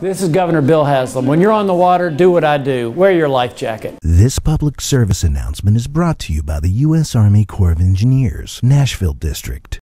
This is Governor Bill Haslam. When you're on the water, do what I do. Wear your life jacket. This public service announcement is brought to you by the U.S. Army Corps of Engineers, Nashville District.